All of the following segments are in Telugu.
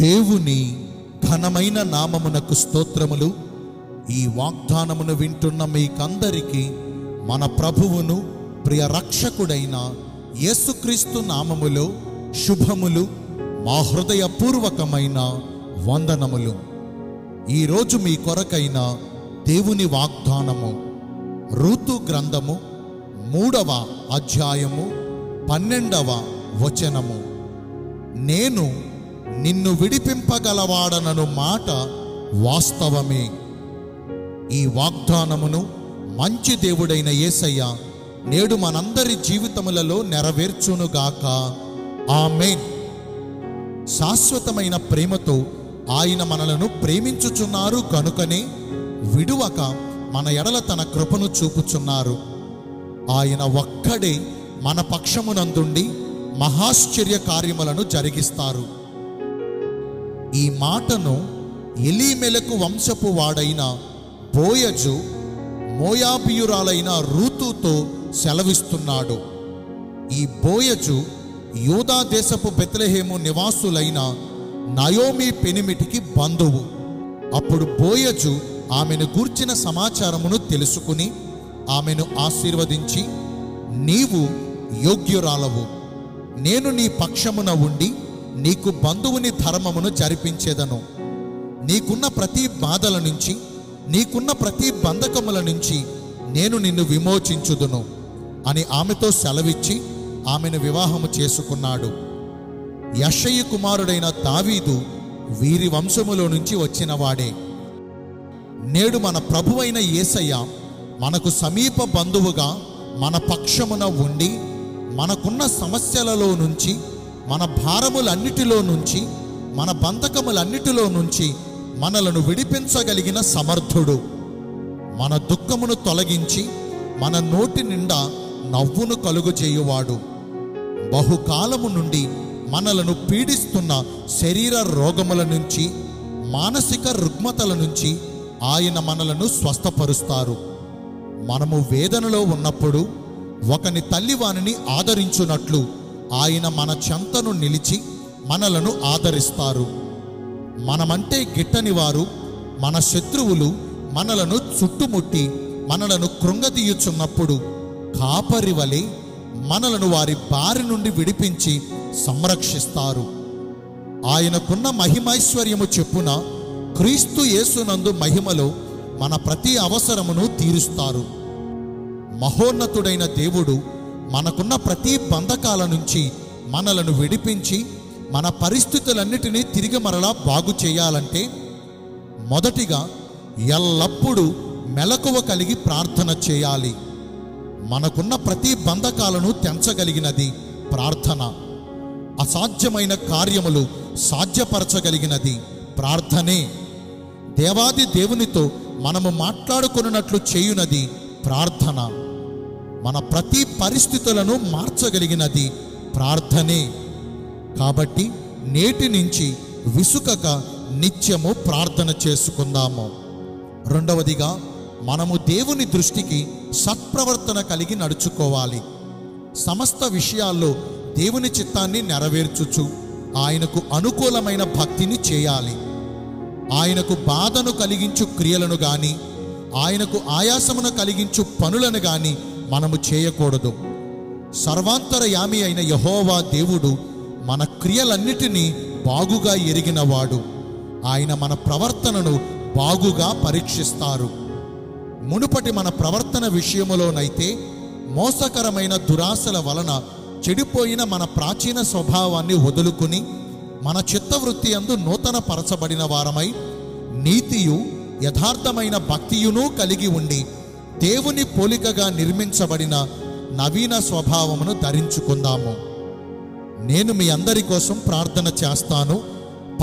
దేవుని ఘనమైన నామమునకు స్తోత్రములు. ఈ వాగ్దానమును వింటున్న మీకందరికీ మన ప్రభువును ప్రియ రక్షకుడైన యేసుక్రీస్తు నామములో శుభములు మా హృదయపూర్వకమైన వందనములు. ఈరోజు మీ కొరకైన దేవుని వాగ్దానము ఋతు గ్రంథము మూడవ అధ్యాయము పన్నెండవ వచనము. నేను నిన్ను విడిపింపగలవాడనను మాట వాస్తవమే. ఈ వాగ్దానమును మంచి దేవుడైన యేసయ్య నేడు మనందరి జీవితములలో నెరవేర్చునుగాక. ఆమెన్. శాశ్వతమైన ప్రేమతో ఆయన మనలను ప్రేమించుచున్నారు కనుకనే విడువక మన ఎడల తన కృపను చూపుచున్నారు. ఆయన ఒక్కడే మన పక్షమునందుండి మహాశ్చర్య కార్యములను జరిగిస్తారు. ఈ మాటను ఎలీమెలకు వంశపు వాడైన బోయజు మోయాబియురాలైన రూతుతో సెలవిస్తున్నాడు. ఈ బోయజు యూదా దేశపు బెత్లెహేము నివాసులైన నయోమి పెనిమిటికి బంధువు. అప్పుడు బోయజు ఆమెను గూర్చిన సమాచారమును తెలుసుకుని ఆమెను ఆశీర్వదించి నీవు యోగ్యురాలవు. నేను నీ పక్షమున ఉండి నీకు బంధువుని ధర్మమును జరిపించేదను. నీకున్న ప్రతి బాధల నుంచి నీకున్న ప్రతి బంధకముల నుంచి నేను నిన్ను విమోచించుదును అని ఆమెతో సెలవిచ్చి ఆమెను వివాహము చేసుకున్నాడు. యషయ్య కుమారుడైన దావీదు వీరి వంశములో నుంచి వచ్చినవాడే. నేడు మన ప్రభువైన యేసయ్య మనకు సమీప బంధువుగా మన పక్షమున ఉండి మనకున్న సమస్యలలో నుంచి మన భారములన్నిటిలో నుంచి మన బంధకములన్నిటిలో నుంచి మనలను విడిపించగలిగిన సమర్థుడు. మన దుఃఖమును తొలగించి మన నోటి నిండా నవ్వును కలుగజేయువాడు. బహుకాలము నుండి మనలను పీడిస్తున్న శరీర రోగముల నుంచి మానసిక రుగ్మతల నుంచి ఆయన మనలను స్వస్థపరుస్తారు. మనము వేదనలో ఉన్నప్పుడు ఒకని తల్లి వానిని ఆదరించునట్లు ఆయన మన చెంతను నిలిచి మనలను ఆదరిస్తారు. మనమంటే గిట్టని వారు మన శత్రువులు మనలను చుట్టుముట్టి మనలను కృంగతీయుచున్నప్పుడు కాపరి వలె మనలను వారి బారి నుండి విడిపించి సంరక్షిస్తారు. ఆయనకున్న మహిమైశ్వర్యము చెప్పున క్రీస్తు యేసునందు మహిమలో మన ప్రతి అవసరమును తీరుస్తారు. మహోన్నతుడైన దేవుడు మనకున్న ప్రతి బంధకాల నుంచి మనలను విడిపించి మన పరిస్థితులన్నిటినీ తిరిగి మరలా బాగు చేయాలంటే మొదటిగా ఎల్లప్పుడూ మెలకువ కలిగి ప్రార్థన చేయాలి. మనకున్న ప్రతి బంధకాలను తెంచగలిగినది ప్రార్థన. అసాధ్యమైన కార్యములు సాధ్యపరచగలిగినది ప్రార్థనే. దేవాది దేవునితో మనము మాట్లాడుకున్నట్లు చేయునది ప్రార్థన. మన ప్రతి పరిస్థితులను మార్చగలిగినది ప్రార్థనే. కాబట్టి నేటి నుంచి విసుకక నిత్యము ప్రార్థన చేసుకుందాము. రెండవదిగా మనము దేవుని దృష్టికి సత్ప్రవర్తన కలిగి నడుచుకోవాలి. సమస్త విషయాల్లో దేవుని చిత్తాన్ని నెరవేర్చుచు ఆయనకు అనుకూలమైన భక్తిని చేయాలి. ఆయనకు బాధను కలిగించు క్రియలను గాని ఆయనకు ఆయాసమును కలిగించు పనులను గాని మనము చేయకూడదు. సర్వాంతరయామి అయిన యహోవా దేవుడు మన క్రియలన్నిటినీ బాగుగా ఎరిగినవాడు. ఆయన మన ప్రవర్తనను బాగుగా పరీక్షిస్తారు. మునుపటి మన ప్రవర్తన విషయములోనైతే మోసకరమైన దురాశల వలన చెడిపోయిన మన ప్రాచీన స్వభావాన్ని వదులుకుని మన చిత్తవృత్తి అందు నూతన పరచబడిన వారమై నీతియు యథార్థమైన భక్తియును కలిగి ఉండి దేవుని పోలికగా నిర్మించబడిన నవీన స్వభావమును ధరించుకుందాము. నేను మీ అందరి కోసం ప్రార్థన చేస్తాను.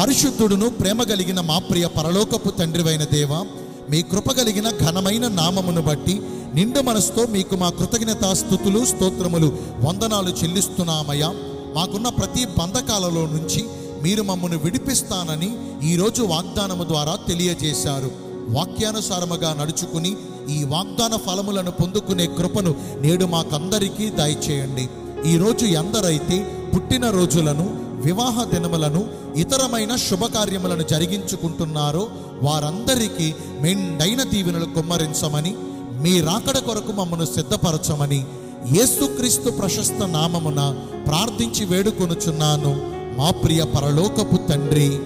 పరిశుద్ధుడును ప్రేమ కలిగిన మా ప్రియ పరలోకపు తండ్రివైన దేవ మీ కృప కలిగిన ఘనమైన నామమును బట్టి నిండు మనసుతో మీకు మా కృతజ్ఞతాస్థుతులు స్తోత్రములు వందనాలు చెల్లిస్తున్నామయ్యా. మాకున్న ప్రతి బంధకాలలో నుంచి మీరు మమ్మను విడిపిస్తానని ఈరోజు వాగ్దానము ద్వారా తెలియజేశారు. వాక్యానుసారముగా నడుచుకుని ఈ వాగ్దాన ఫలములను పొందుకునే కృపను నేడు మాకందరికీ దయచేయండి. ఈరోజు ఎందరైతే పుట్టిన రోజులను వివాహ దినములను ఇతరమైన శుభకార్యములను జరిగించుకుంటున్నారో వారందరికీ మెండైన దీవెనలు కుమ్మరించమని మీ రాకడ కొరకు మమ్మను సిద్ధపరచమని యేసుక్రీస్తు ప్రశస్త నామమున ప్రార్థించి వేడుకొనుచున్నాను. మా ప్రియ పరలోకపు తండ్రి.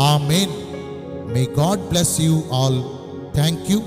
Amen. May God bless you all thank you